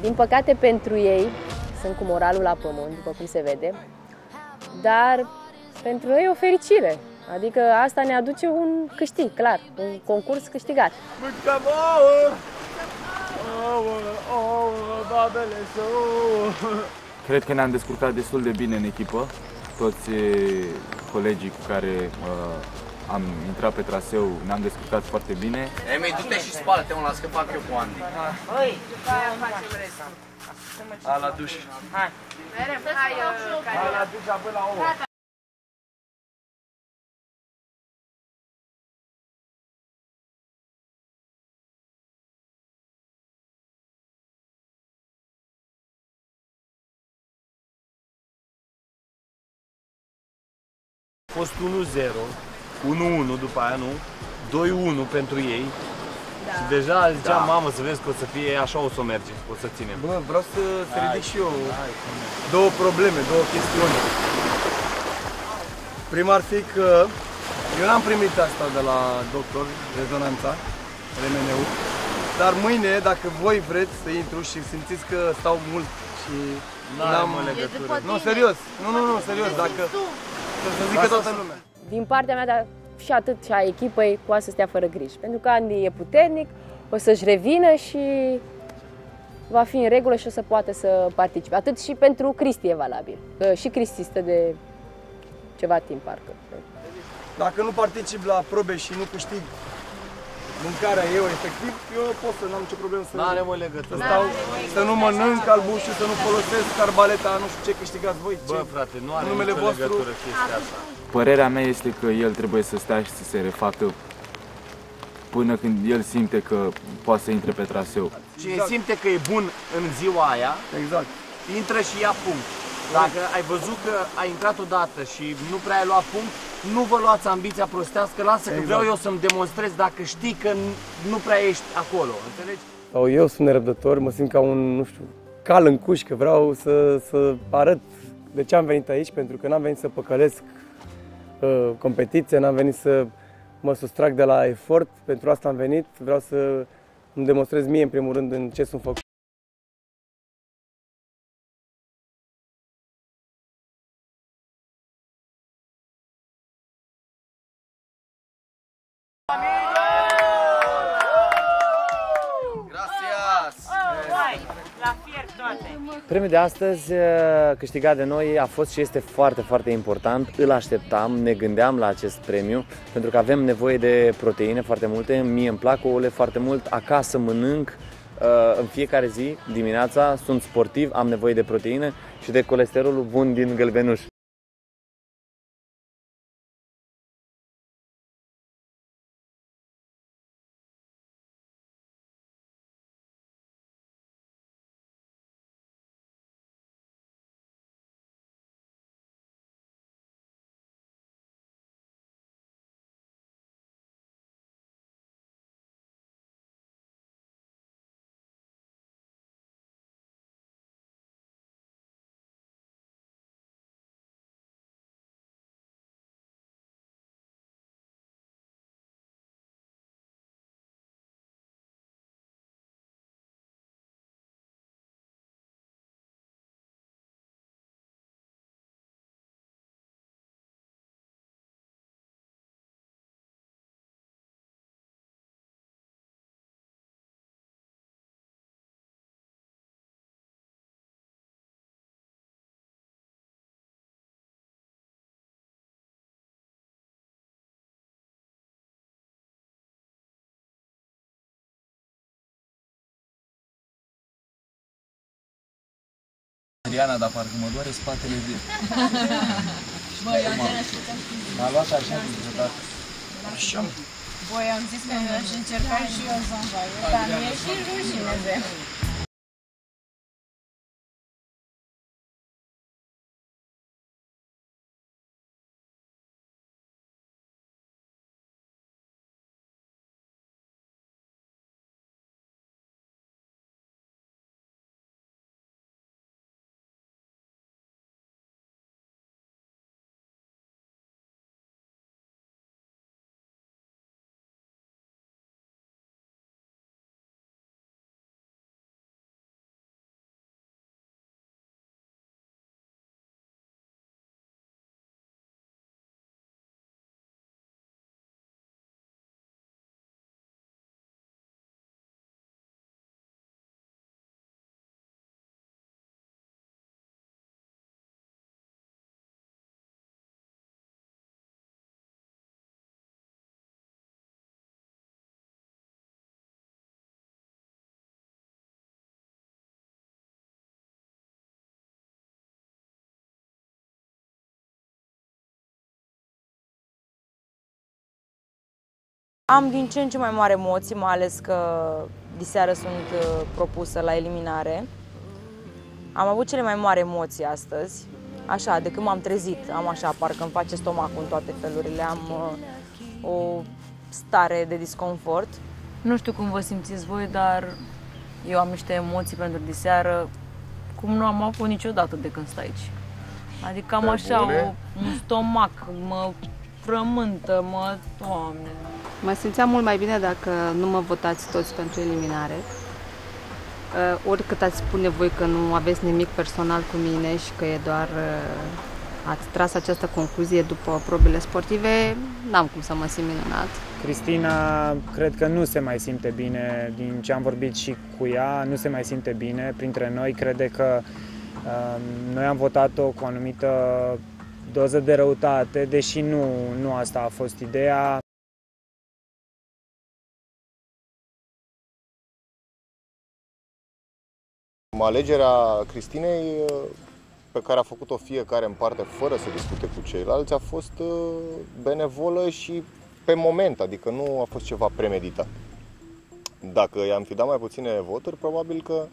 Din păcate pentru ei sunt cu moralul la pământ, după cum se vede, dar pentru noi e o fericire. Adică asta ne aduce un câștig, clar, un concurs câștigat. Mâncăm ouă! Ouă, ouă, babele său! Cred că ne-am descurcat destul de bine în echipă. Toți eh, colegii cu care uh, am intrat pe traseu ne-am descurcat foarte bine. Emi, du-te și spală-te, mă, las că fac eu cu Andy. A la duș. Hai, A la duș, apoi la ouă. A fost 1-0, 1-1 după aia, nu? 2-1 pentru ei. Da. Și deja ziceam, Da. mamă, să vezi că o să fie așa o să merge, o să ținem. Bă, vreau să te ridic și eu două probleme, două chestiuni. Prima ar fi că eu n-am primit asta de la doctor, rezonanța, RMN-ul, dar mâine, dacă voi vreți să intru și simțiți că stau mult și n-am mă, legătură. Nu, serios, nu, nu, nu, serios, dacă să zică toată lumea. Din partea mea, dar și atât și a echipei, poate să stea fără griji. Pentru că Andy e puternic, o să-și revină și va fi în regulă și o să poată să participe. Atât și pentru Cristi e valabil. Că și Cristi stă de ceva timp, parcă. Dacă nu particip la probe și nu câștig mâncarea eu efectiv, eu pot să n-am nicio problemă să... N-are mă Să legătură. stau, să nu mănânc albușul, să nu folosesc carbaleta, nu știu ce câștigați voi. Bă, ce... frate, nu are numele nicio vostru- legătură chestia asta. Părerea mea este că el trebuie să stea și să se refacă până când el simte că poate să intre pe traseu. Cine exact. simte că e bun în ziua aia, Exact. intră și ia punct. Dacă ai văzut că ai intrat odată și nu prea ai luat punct, nu vă luați ambiția prostească, lasă că Exact. vreau eu să-mi demonstrez dacă știi că nu prea ești acolo, înțelegi? Sau eu sunt nerăbdător, mă simt ca un, nu știu, cal în cușcă, vreau să, să arăt de ce am venit aici, pentru că n-am venit să păcălesc uh, competiția, n-am venit să mă sustrag de la efort, pentru asta am venit, vreau să îmi demonstrez mie în primul rând în ce sunt făcut. Premiul de astăzi uh, câștigat de noi a fost și este foarte, foarte important. Îl așteptam, ne gândeam la acest premiu pentru că avem nevoie de proteine foarte multe. Mie îmi plac ouăle foarte mult. Acasă mănânc uh, în fiecare zi, dimineața, sunt sportiv, am nevoie de proteine și de colesterolul bun din gălbenuș. Adriana, dar parcă mă doare spatele de... Băi, M-a luat așa deodată. Voi am zis că aș încerca și eu să-mi fac, dar mi-e și rușine de Am din ce în ce mai mare emoții, mai ales că diseară sunt uh, propusă la eliminare. Am avut cele mai mari emoții astăzi, așa, de când m-am trezit, am așa, parcă îmi face stomacul în toate felurile, am uh, o stare de disconfort. Nu știu cum vă simțiți voi, dar eu am niște emoții pentru diseară cum nu am avut niciodată de când stai aici. Adică am Pe așa bune? o, un stomac, mă frământă, mă... Doamne, Mă simțeam mult mai bine dacă nu mă votați toți pentru eliminare. Uh, oricât ați spune voi că nu aveți nimic personal cu mine și că e doar uh, ați tras această concluzie după probele sportive, n-am cum să mă simt minunat. Cristina cred că nu se mai simte bine, din ce am vorbit și cu ea, nu se mai simte bine printre noi. Crede că uh, noi am votat-o cu o anumită doză de răutate, deși nu, nu asta a fost ideea. Alegerea Cristinei, pe care a făcut-o fiecare în parte, fără să discute cu ceilalți, a fost uh, benevolă și pe moment, adică nu a fost ceva premeditat. Dacă i-am fi dat mai puține voturi, probabil că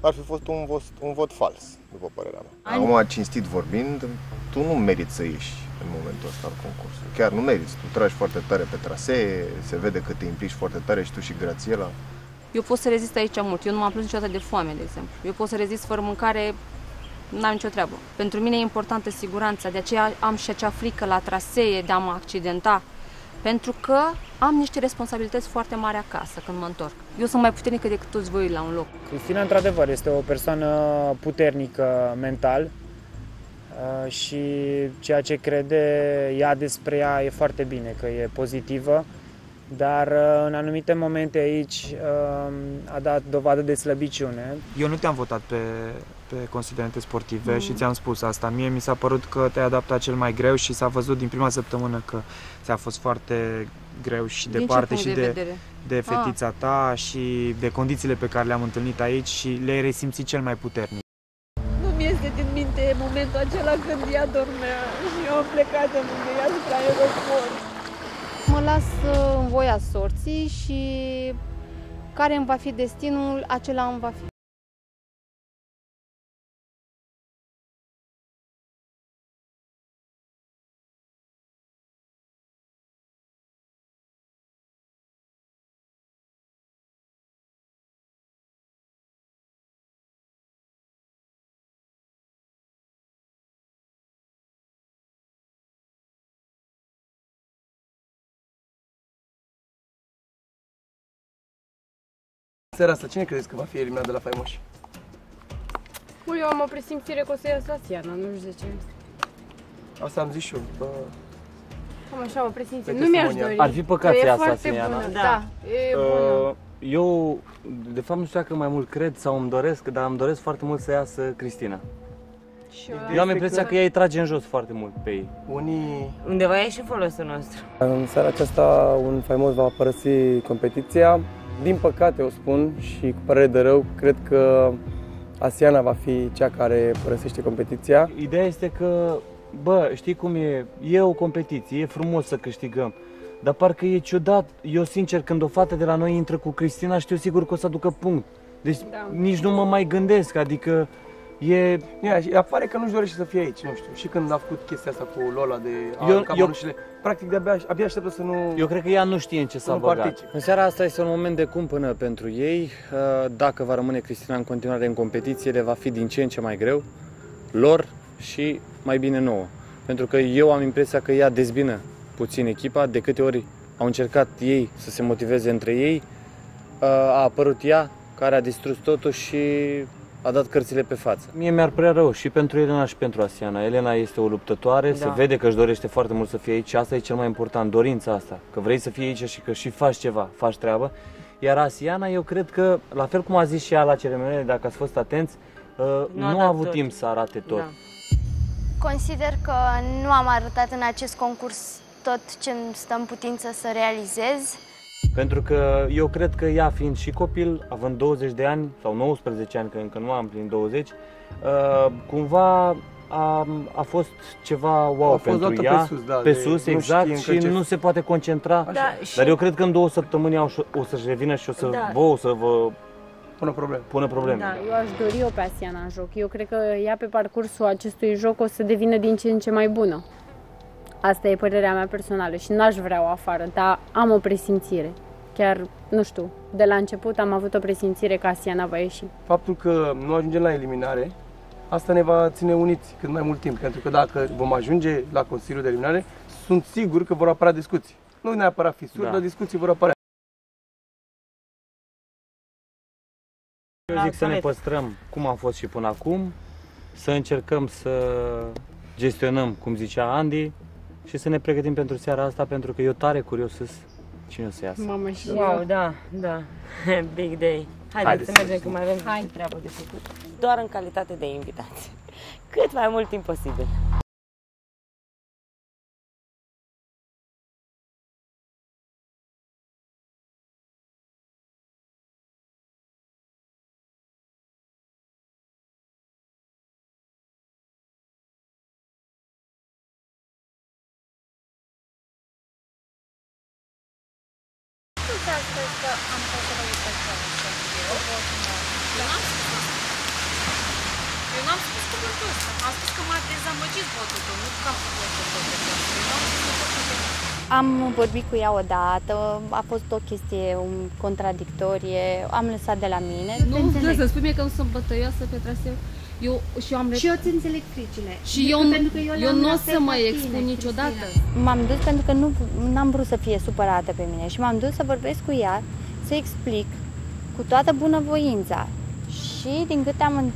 ar fi fost un vot, un vot fals, după părerea mea. Acum, cinstit vorbind, tu nu meriți să ieși în momentul ăsta al concursului. Chiar nu meriți. Tu tragi foarte tare pe trasee, se vede că te implici foarte tare și tu și Grațiela. Eu pot să rezist aici mult. Eu nu m-am plâns niciodată de foame, de exemplu. Eu pot să rezist fără mâncare, n-am nicio treabă. Pentru mine e importantă siguranța, de aceea am și acea frică la trasee de a mă accidenta. Pentru că am niște responsabilități foarte mari acasă când mă întorc. Eu sunt mai puternică decât toți voi la un loc. Cristina, într-adevăr, este o persoană puternică mental uh, și ceea ce crede ea despre ea e foarte bine, că e pozitivă, dar uh, în anumite momente aici uh, a dat dovadă de slăbiciune. Eu nu te-am votat pe, pe considerente sportive Mm. și ți-am spus asta. Mie mi s-a părut că te-ai adaptat cel mai greu și s-a văzut din prima săptămână că ți-a fost foarte greu și Din ce departe punct și de de, vedere? de Ah. fetița ta și de condițiile pe care le-am întâlnit aici și le-ai resimțit cel mai puternic. Nu-mi iese din minte momentul acela când ea dormea și eu am plecat de lângă ea spre aeroport. Mă las uh, în voia sorții și care îmi va fi destinul, acela îmi va fi. Seara asta, cine credeți că va fi eliminat de la Faimoși? Bă, eu am o presimțire că o să iasă Asiana, nu știu de ce. Asta am zis și eu. Bă, Am așa o presimțire. Pe Nu mi-aș testimonial. dori. Ar fi păcat că să e iasă foarte Asiana. bună. Da. Da, e bună. Uh, Eu, de fapt, nu știu dacă mai mult cred sau îmi doresc, dar îmi doresc foarte mult să iasă Cristina. Și Eu am impresia că ea îi trage în jos foarte mult pe ei. Unii... Undeva e și folosul nostru. În seara aceasta un faimos va părăsi competiția. Din păcate o spun și cu părere de rău, cred că Asiana va fi cea care părăsește competiția. Ideea este că, bă, știi cum e? E o competiție, e frumos să câștigăm. Dar parcă e ciudat. Eu, sincer, când o fată de la noi intră cu Cristina, știu sigur că o să aducă punct. Deci Da. nici nu mă mai gândesc, adică e... Ea, și apare că nu-și dorește să fie aici, nu știu. Și când a făcut chestia asta cu Lola de a Eu- arunca eu- bănușile, practic de-abia abia așteptă să nu... Eu cred că ea nu știe în ce s-a nu băgat. participe. În seara asta este un moment de cumpănă pentru ei. Uh, Dacă va rămâne Cristina în continuare în competiție, le va fi din ce în ce mai greu lor și mai bine nouă. Pentru că eu am impresia că ea dezbină puțin echipa, de câte ori au încercat ei să se motiveze între ei, uh, a apărut ea care a distrus totul și a dat cărțile pe față. Mie mi-ar părea rău și pentru Elena și pentru Asiana. Elena este o luptătoare, Da. se vede că își dorește foarte mult să fie aici. Asta e cel mai important, dorința asta. Că vrei să fii aici și că și faci ceva, faci treabă. Iar Asiana, eu cred că, la fel cum a zis și ea la ceremonie, dacă ați fost atenți, uh, nu, a nu a dat avut tot. timp să arate tot. Da. Consider că nu am arătat în acest concurs tot ce îmi stă în putință să realizez. Pentru că eu cred că ea fiind și copil, având 20 de ani sau 19 ani, că încă nu am plin 20, uh, cumva a, a fost ceva wow A fost pentru dată ea, pe sus, da, pe de- sus, nu exact, știe și încă ce- nu se poate concentra. Așa. Da, și- Dar eu cred că în două săptămâni au, o să-și revină și o să Da. vă, o să vă pună probleme. Pună probleme. Da, eu aș dori-o pe Asiana în joc. Eu cred că ea pe parcursul acestui joc o să devină din ce în ce mai bună. Asta e părerea mea personală și n-aș vrea o afară, dar am o presimțire. Chiar, nu știu, de la început am avut o presimțire că Asiana va ieși. Faptul că nu ajungem la eliminare, asta ne va ține uniți cât mai mult timp, pentru că dacă vom ajunge la Consiliul de Eliminare, sunt sigur că vor apărea discuții. Nu neapărat fisuri, Da. dar discuții vor apărea. Eu zic să ne păstrăm cum am fost și până acum, să încercăm să gestionăm, cum zicea Andy, și să ne pregătim pentru seara asta, pentru că eu tare curios sunt cine o să iasă. Mamă și Wow, eu. da, da. Big day. Haideți, Haideți să să mergem, că mai avem Hai. treabă de făcut. Doar în calitate de invitați. Cât mai mult timp posibil. Spus astăzi că am fost să vă iubesc Eu n-am spus asta. Eu n-am spus cuvântul ăsta. Am spus că m-a dezamăgit votul tău, nu că am făcut o votul tău. Eu n-am spus votul tău. Am vorbit cu ea odată, a fost o chestie um, contradictorie, am lăsat de la mine. Nu, nu să spui mie că nu sunt bătăioasă pe traseu. Eu și eu am Și eu ți înțeleg fricile. Și eu, Pentru că eu eu le-am nu o lăsat să la mă tine, expun niciodată. M-am dus pentru că nu am vrut să fie supărată pe mine și m-am dus să vorbesc cu ea, să explic cu toată bunăvoința. Și din câte, am, în-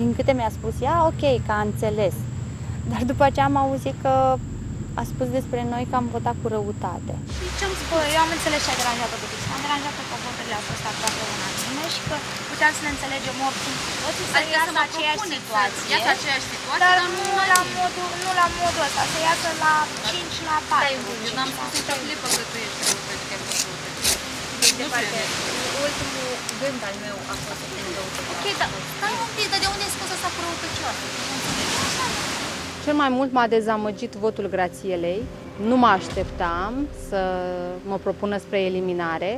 din câte mi-a spus ea, ok, că a înțeles. Dar după aceea am auzit că a spus despre noi că am votat cu răutate. Și ce am spus? Eu am înțeles ce a deranjat-o pe Dix. M-a deranjat că voturile au fost aproape unanime și că puteam să ne înțelegem oricum cu toții, să Adică să iasă mă aceeași propuneți să situație. iasă aceeași situație, dar dar nu nu la, la- modul, nu la modul ăsta, să iasă la 5 la 4. Eu n-am spus nicio clipă că tu ești rău, pentru că ești rău. Deci, de parte, ultimul gând al meu a fost să fim răutăcioasă. Ok, dar stai un pic, dar de unde ai spus asta cu răutăcioasă? Nu înțeleg. Cel mai mult m-a dezamăgit votul Grațielei. Nu mă așteptam să mă propună spre eliminare.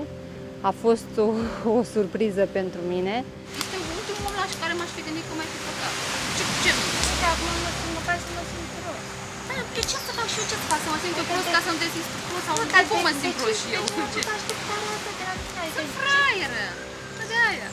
A fost o, o surpriză pentru mine. Este ultimul om la care m-aș fi gândit că mai fi păcat. Ce, ce nu? Și acum mă simt măcar să mă simt prost. Da, de ce să fac și eu ce să fac? Să mă simt eu prost ca să-mi desist prost sau Nu, nu? dar Cum de- mă de simt ce- prost și eu? de ce am Ce? avut așteptarea asta de la tine? Sunt fraieră. De aia.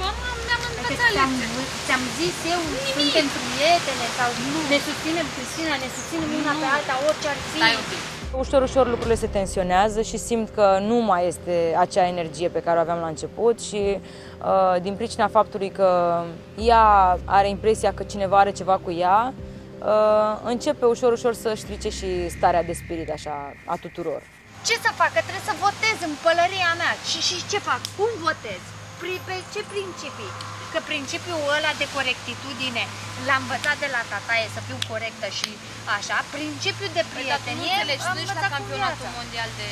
Ba, m-am, mi-am Adică învățat ți-am, lecția. ți-am zis eu, suntem prietene sau ne susținem Cristina, ne susținem una pe alta, orice ar fi. Stai un pic. Ușor, ușor lucrurile se tensionează și simt că nu mai este acea energie pe care o aveam la început și uh, din pricina faptului că ea are impresia că cineva are ceva cu ea, uh, începe ușor, ușor să strice și starea de spirit așa a tuturor. Ce să fac? Că trebuie să votez în pălăria mea. Și, și ce fac? Cum votez? Pri- Pe ce principii? Că principiul ăla de corectitudine l-am învățat de la tataie să fiu corectă și așa. Principiul de Păi, dar tu nu prietenie înțelegi, am nu ești la învățat cu campionatul viața. mondial de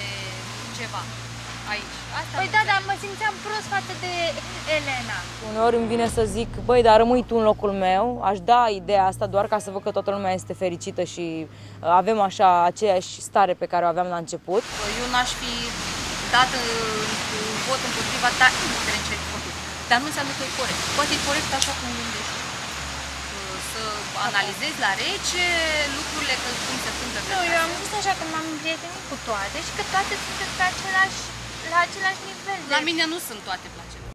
ceva aici. Asta Păi nu da, înțeleg. dar mă simțeam prost față de Elena. Uneori îmi vine să zic, băi, dar rămâi tu în locul meu, aș da ideea asta doar ca să văd că toată lumea este fericită și uh, avem așa aceeași stare pe care o aveam la început. Eu n-aș fi dat uh, un vot împotriva ta, indiferent ce ai făcut. Dar nu înseamnă că e corect. Poate e corect așa cum gândești. Uh, Să analizezi la rece lucrurile, că cum se întâmplă pe Nu, eu am traseu. zis așa că m-am împrietenit cu toate și că toate sunt pe același, la același nivel. La de- mine nu sunt toate place.